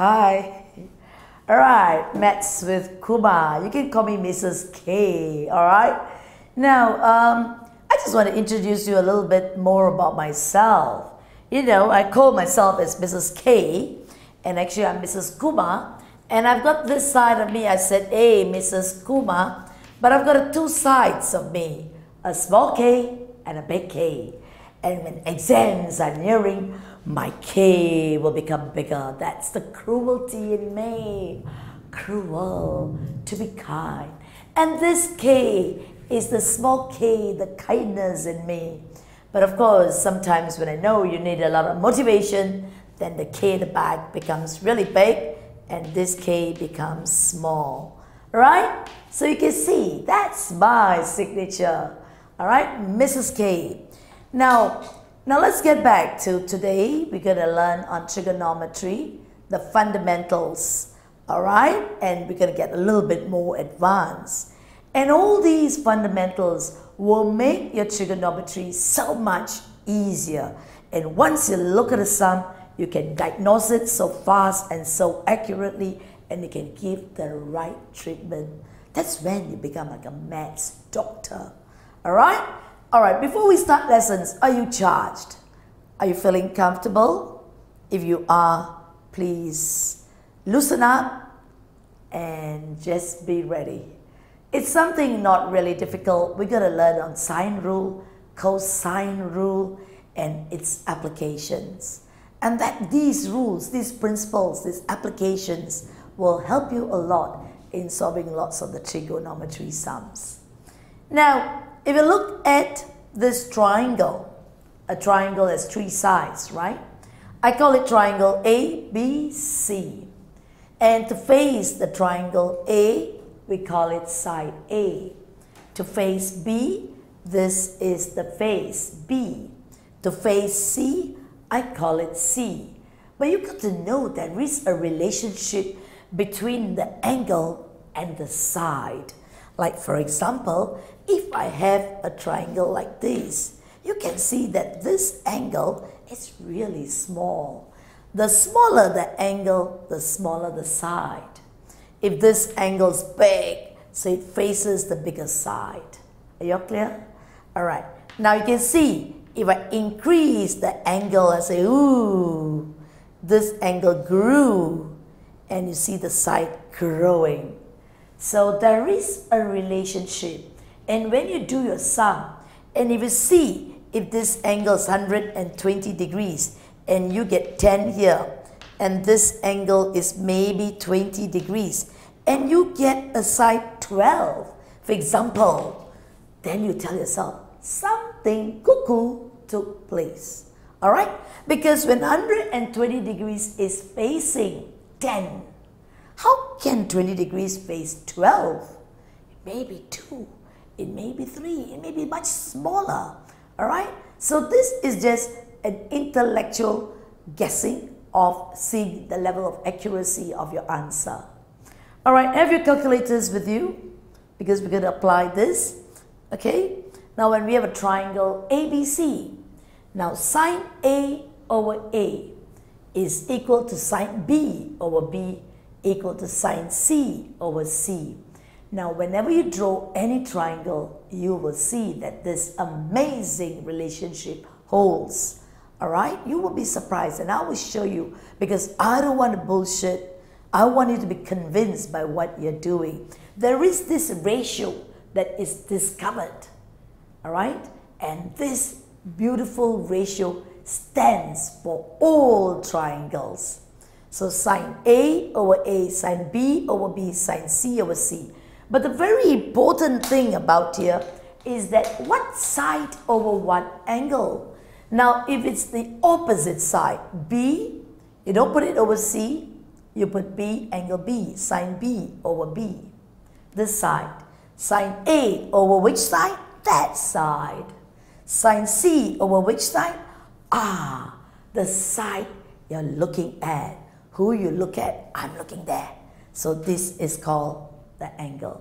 Hi. All right, Maths with Kumar. You can call me Mrs. K. All right. Now, um, I just want to introduce you a little bit more about myself. You know, I call myself as Mrs. K, and actually I'm Mrs. Kumar. And I've got this side of me. I said, "Hey, Mrs. Kumar," but I've got two sides of me: a small K and a big K. And when exams are nearing, my K will become bigger. That's the cruelty in me. Cruel to be kind. And this K is the small K, the kindness in me. But of course, sometimes when I know you need a lot of motivation, then the K at the back becomes really big and this K becomes small. Right? So you can see that's my signature. All right, Mrs. K. Now, now let's get back to today. We're going to learn on trigonometry, the fundamentals. All right, and we're going to get a little bit more advanced. And all these fundamentals will make your trigonometry so much easier. And once you look at a sum, you can diagnose it so fast and so accurately, and you can give the right treatment. That's when you become like a maths doctor. All right? All right, before we start lessons, are you charged? Are you feeling comfortable? If you are, please loosen up and just be ready. It's something not really difficult. We're going to learn on sine rule, cosine rule, and its applications. And that these rules, these principles, these applications will help you a lot in solving lots of the trigonometry sums. Now, if you look at this triangle, a triangle has three sides, right? I call it triangle A, B, C. And to face the triangle A, we call it side A. To face B, this is the face B. To face C, I call it C. But you got to know that there is a relationship between the angle and the side. Like for example, if I have a triangle like this, you can see that this angle is really small. The smaller the angle, the smaller the side. If this angle is big, so it faces the bigger side. Are you clear? All right. Now you can see if I increase the angle, I say, ooh, this angle grew, and you see the side growing. So there is a relationship. And when you do your sum, and if you see if this angle is 120 degrees, and you get 10 here, and this angle is maybe 20 degrees, and you get a side 12, for example, then you tell yourself, something cuckoo took place. All right? Because when 120 degrees is facing 10, how can 20 degrees face 12? It may be 2, it may be 3, it may be much smaller. All right? So this is just an intellectual guessing of seeing the level of accuracy of your answer. All right, have your calculators with you because we're going to apply this. Okay, now when we have a triangle ABC, now sine A over A is equal to sine B over B equal to sine C over C. Now whenever you draw any triangle, you will see that this amazing relationship holds. Alright, you will be surprised and I will show you because I don't want to bullshit. I want you to be convinced by what you're doing. There is this ratio that is discovered. Alright, and this beautiful ratio stands for all triangles. So sine A over A, sine B over B, sine C over C. But the very important thing about here is that what side over what angle? Now, if it's the opposite side, B, you don't put it over C, you put B angle B, sine B over B. This side. Sine A over which side? That side. Sine C over which side? Ah, the side you're looking at. Who you look at, I'm looking there. So this is called the angle.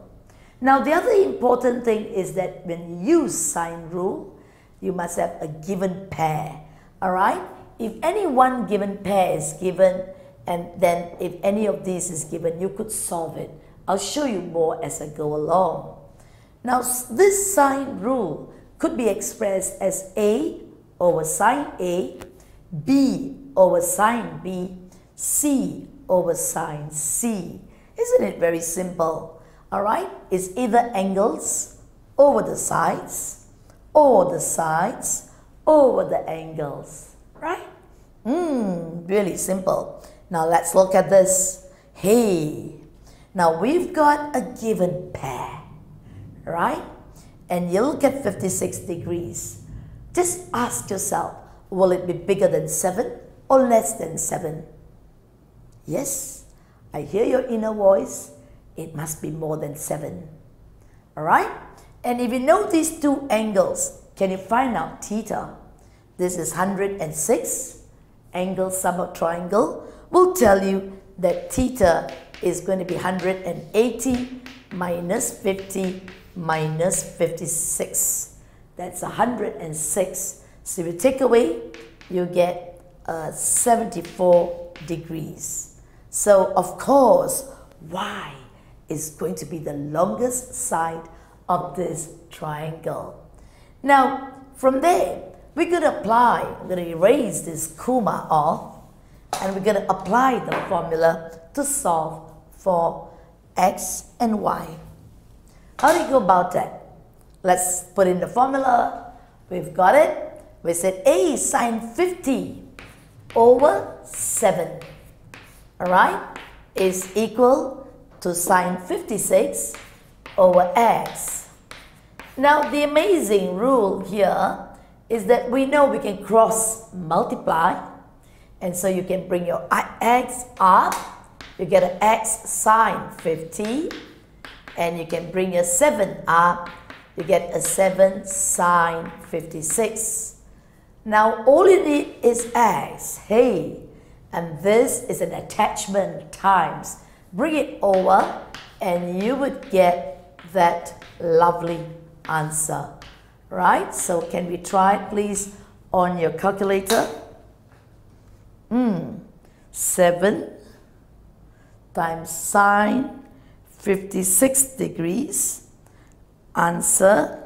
Now the other important thing is that when you use sine rule, you must have a given pair. Alright? If any one given pair is given And then if any of these is given, you could solve it. I'll show you more as I go along. Now, this sine rule could be expressed as A over sine A, B over sine B, C over sine C. Isn't it very simple? Alright, it's either angles over the sides or the sides over the angles. Right? Mmm, really simple. Now let's look at this. Hey, now we've got a given pair, right? And you look at 56 degrees. Just ask yourself, will it be bigger than 7 or less than 7? Yes, I hear your inner voice. It must be more than 7. Alright? And if you know these two angles, can you find out theta? This is 106. Angle sum of triangle will tell you that theta is going to be 180 minus 50 minus 56. That's 106. So if you take away, you get uh, 74 degrees. So of course, y is going to be the longest side of this triangle. Now, from there, we're going to apply, we're going to erase this Kumar off, and we're going to apply the formula to solve for x and y. How do you go about that? Let's put in the formula. We've got it. We said a sine 50 over 7, alright, is equal to sine 56 over x. Now the amazing rule here is that we know we can cross multiply. And so you can bring your x up, you get an x sine 50 and you can bring your 7 up, you get a 7 sine 56. Now all you need is x, hey, and this is an attachment times. Bring it over and you would get that lovely answer. Right? So can we try it please on your calculator? Hmm, 7 times sine 56 degrees. Answer.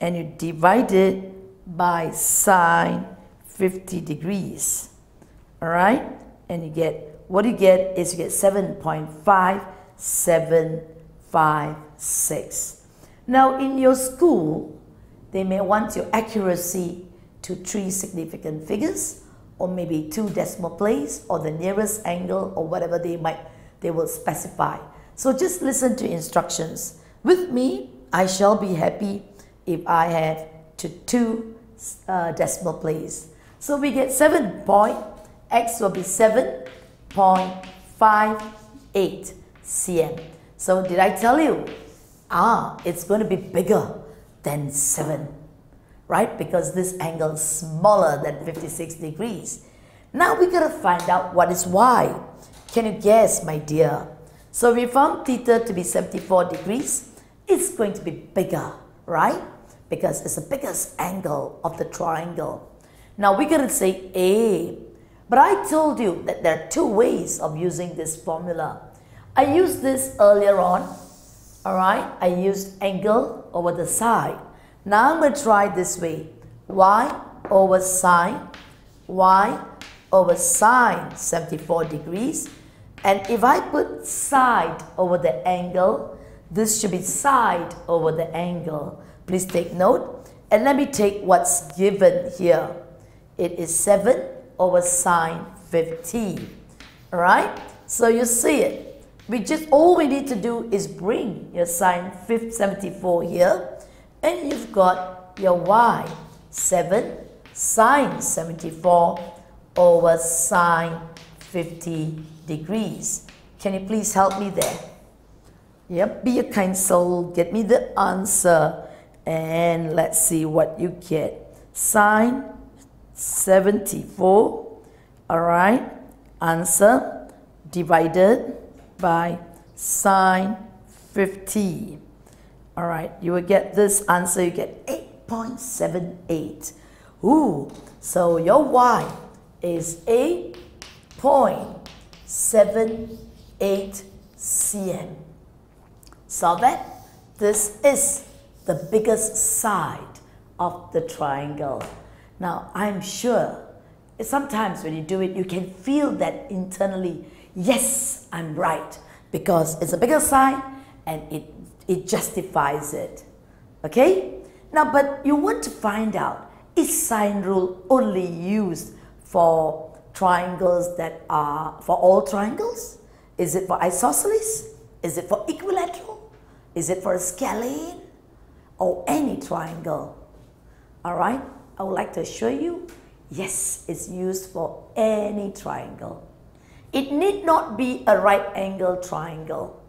And you divide it by sine 50 degrees. Alright? And you get, what you get is you get 7.5756. Now in your school, they may want your accuracy to three significant figures or maybe two decimal place or the nearest angle or whatever they might they will specify. So just listen to instructions. With me, I shall be happy if I have to two uh, decimal place. So we get 7 point, x will be 7.58 cm. So did I tell you? Ah, it's going to be bigger than 7, right? Because this angle is smaller than 56 degrees. Now we got to find out what is y. Can you guess, my dear? So we found theta to be 74 degrees. It's going to be bigger, right? Because it's the biggest angle of the triangle. Now we're going to say A. But I told you that there are two ways of using this formula. I used this earlier on Alright, I used angle over the side. Now I'm going to try this way. y over sine, y over sine 74 degrees. And if I put side over the angle, this should be side over the angle. Please take note. And let me take what's given here. It is 7 over sine 50. Alright, so you see it. We just, all we need to do is bring your sine 74 here and you've got your y, 7 sine 74 over sine 50 degrees. Can you please help me there? Yep, be a kind soul, get me the answer and let's see what you get. Sine 74, all right, answer divided by sine 50. All right, you will get this answer, you get 8.78. Ooh, so your y is 8.78 cm. So that this is the biggest side of the triangle. Now I'm sure sometimes when you do it, you can feel that internally, yes, I'm right, because it's a bigger sign and it, it justifies it. Okay? Now, but you want to find out, is sine rule only used for triangles that are, for all triangles? Is it for isosceles? Is it for equilateral? Is it for a scalene? Or any triangle? Alright, I would like to assure you Yes, it's used for any triangle. It need not be a right angle triangle.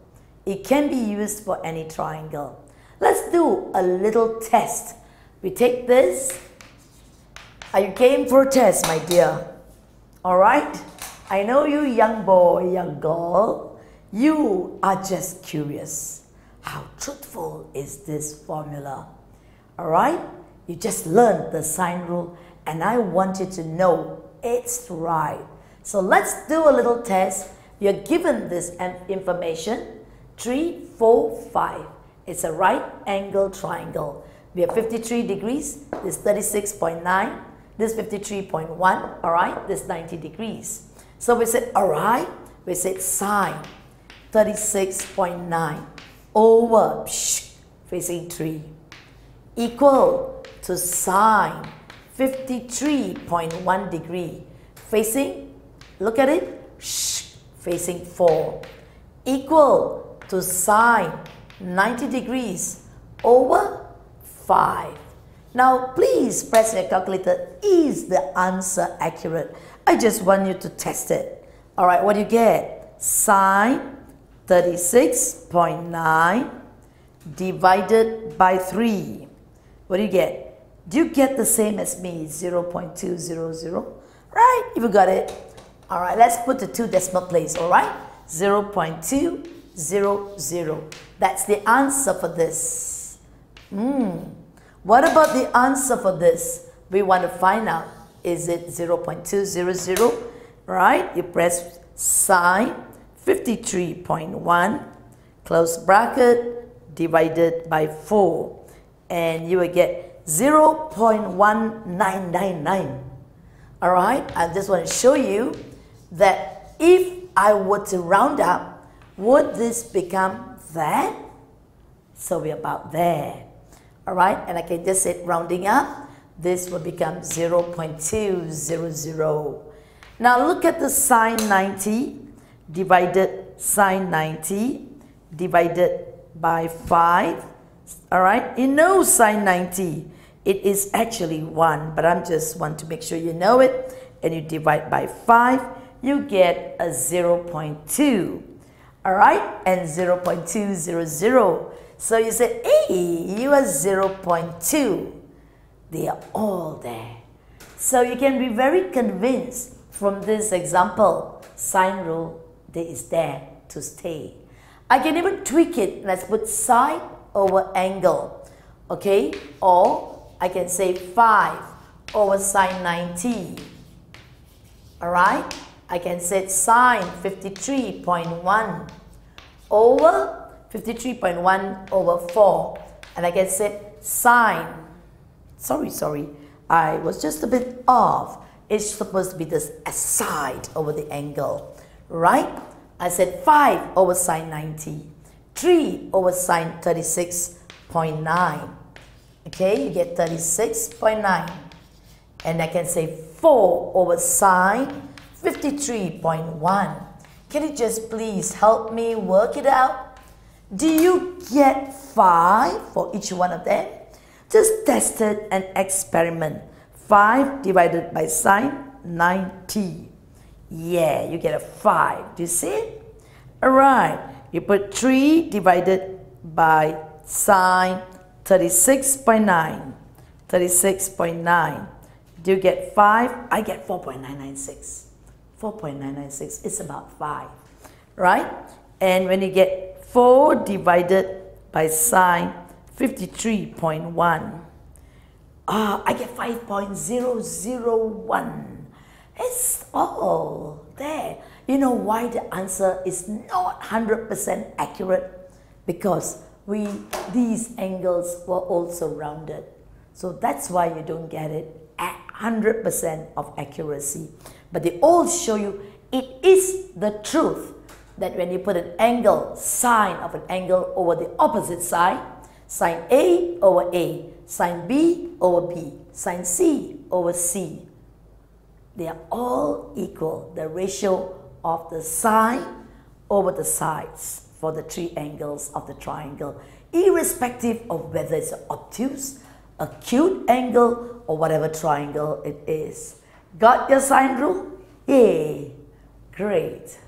It can be used for any triangle. Let's do a little test. We take this. Are you game for a test, my dear? Alright? I know you young boy, young girl. You are just curious. How truthful is this formula? Alright? You just learned the sine rule and I want you to know it's right. So let's do a little test. You're given this information, 3, 4, 5. It's a right angle triangle. We have 53 degrees, this 36.9, this 53.1, all right, this 90 degrees. So we said, all right, we said sine 36.9 over psh, facing 3 equal to sine 53.1 degree facing, look at it, shh, facing 4 equal to sine 90 degrees over 5. Now please press your calculator. Is the answer accurate? I just want you to test it. Alright, what do you get? Sine 36.9 divided by 3. What do you get? Do you get the same as me, 0 0.200? Right, you got it. All right, let's put the two decimal place, all right? 0 0.200. That's the answer for this. Hmm. What about the answer for this? We want to find out. Is it 0 0.200? Right, you press sine 53.1, close bracket, divided by 4. And you will get 0.1999. All right, I just want to show you that if I were to round up, would this become that? So we're about there. All right, and I can just say rounding up, this will become 0.200. Now look at the sine 90 divided sine 90 divided by 5. All right, you know sine 90 it is actually 1, but I'm just want to make sure you know it. And you divide by 5, you get a 0 0.2. All right? And 0 0.200. So you say, hey, you are 0 0.2. They are all there. So you can be very convinced from this example. Sine rule that is there to stay. I can even tweak it. Let's put sine over angle. Okay? Or I can say 5 over sine 90. Alright? I can say sine 53.1 over 53.1 over 4. And I can say sine, sorry, sorry, I was just a bit off. It's supposed to be this aside over the angle, right? I said 5 over sine 90, 3 over sine 36.9. Okay, you get 36.9. And I can say 4 over sine 53.1. Can you just please help me work it out? Do you get 5 for each one of them? Just test it and experiment. 5 divided by sine 90. Yeah, you get a 5. Do you see it? Alright, you put 3 divided by sine 36.9. 36.9. Do you get 5? I get 4.996. 4.996 is about 5, right? And when you get 4 divided by sine 53.1, ah, I get 5.001. It's all there. You know why the answer is not 100% accurate? Because we these angles were also rounded. So that's why you don't get it at 100% of accuracy. But they all show you it is the truth that when you put an angle, sine of an angle over the opposite side, sine A over A, sine B over B, sine C over C, they are all equal. The ratio of the sine over the sides for the three angles of the triangle, irrespective of whether it's an obtuse, acute angle, or whatever triangle it is. Got your sine rule? Yay! Great.